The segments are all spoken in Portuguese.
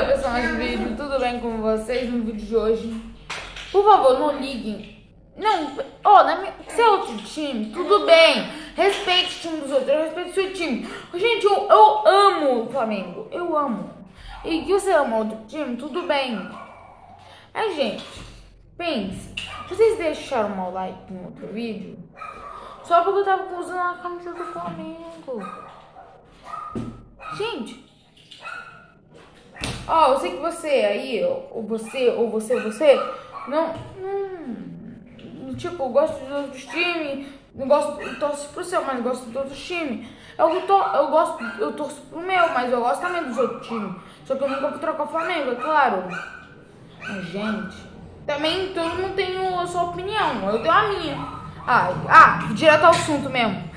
Oi, pessoal do vídeo, tudo bem com vocês no vídeo de hoje? Por favor, não liguem. Não, ó, na minha, se é outro time, tudo bem. Respeite o time dos outros, respeito o seu time. Gente, eu, eu amo o Flamengo, eu amo. E que você ama outro time, tudo bem. Aí, gente, pense. Vocês deixaram o like no outro vídeo? Só porque eu tava usando a camisa do Flamengo. Gente, Ó, oh, eu sei que você aí, ou você, ou você, ou você, não, não, tipo, gosto de outros times, não gosto, eu torço pro seu, mas gosto de outros times. Eu, to, eu gosto, eu torço pro meu, mas eu gosto também dos outros times. Só que eu nunca vou trocar o Flamengo, é claro. Mas, gente, também todo mundo tem a sua opinião, eu tenho a minha. Ah, ah, direto ao assunto mesmo.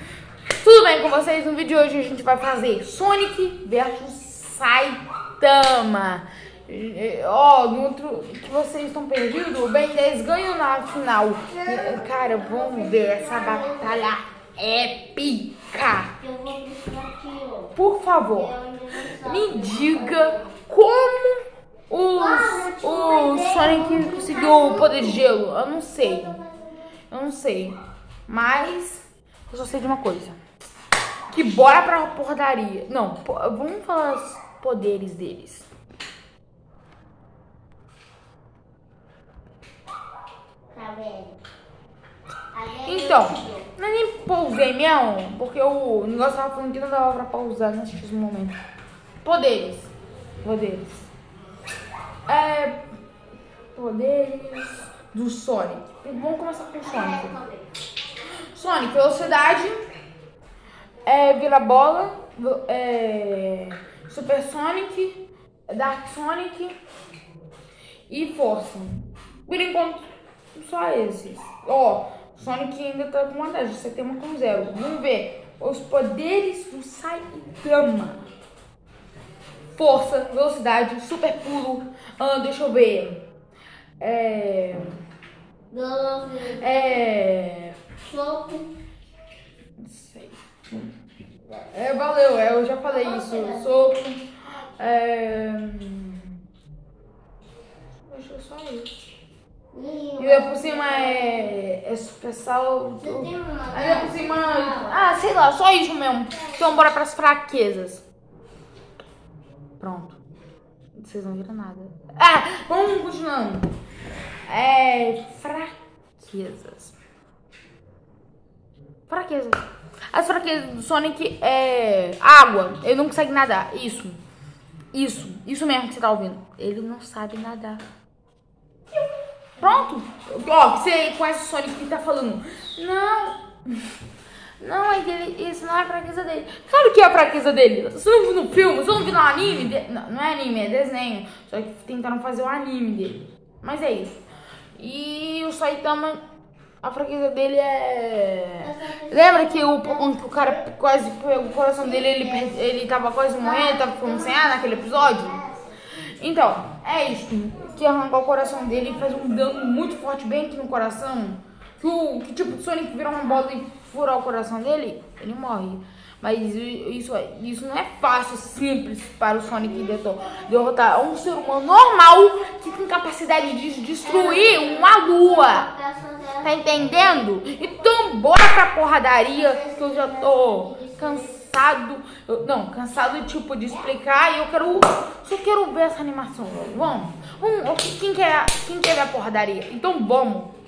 Tudo bem com vocês? No vídeo de hoje a gente vai fazer Sonic versus Saitama. Saitama. Ó, oh, no outro que vocês estão perdidos, o Ben 10 ganhou na final. Cara, vamos ver essa batalha épica. Por favor, me diga como os, o Sonic conseguiu o poder de gelo. Eu não sei. Eu não sei. Mas eu só sei de uma coisa. Que bora pra porradaria. Não, vamos falar poderes deles. Tá então, não é nem pousei mesmo, porque o negócio tava falando que não dava pra pausar nesse momento. Poderes. Poderes. É. Poderes do Sonic. Vamos começar com o Sonic. Sonic, velocidade. É, vira bola. É Super Sonic, Dark Sonic e Força. Por enquanto, só esses. Ó, Sonic ainda tá com vantagem, você tem uma com zero. Vamos ver os poderes do Saitama. Força, velocidade, super pulo. Ah, deixa eu ver. É. É. Soco. Não sei. É, valeu, é, eu já falei isso. Soco. É... Acho que só isso. E aí por cima é, é super salto. Aí por cima. Ah, sei lá, só isso mesmo. Então bora pras fraquezas. Pronto. Vocês não viram nada. Ah, vamos continuando. É. Fraquezas. Fraquezas. As fraquezas do Sonic é água. Ele não consegue nadar. Isso. Isso. Isso mesmo que você tá ouvindo. Ele não sabe nadar. Pronto. Ó, você conhece o Sonic que tá falando. Não. Não, é dele, isso não é a fraqueza dele. Sabe o que é a fraqueza dele? Você não viu no filme? Você não viu no anime? De... Não, não é anime, é desenho. Só que tentaram fazer o anime dele. Mas é isso. E o Saitama a fraqueza dele é. Lembra que o, o cara quase. O coração dele, ele, ele tava quase morrendo, tava ficando sem ar naquele episódio? Então, é isso. Que arrancou o coração dele e faz um dano muito forte bem aqui no coração. Que, o, que tipo, o Sonic virar uma bola e furar o coração dele, ele morre. Mas isso, isso não é fácil, simples para o Sonic derrotar um ser humano normal que tem capacidade de destruir uma lua. Tá entendendo? Então bora pra porradaria que eu já tô cansado. Eu, não, cansado tipo de explicar e eu quero. Só quero ver essa animação. Vamos? vamos quem, quer, quem quer ver a porradaria? Então vamos.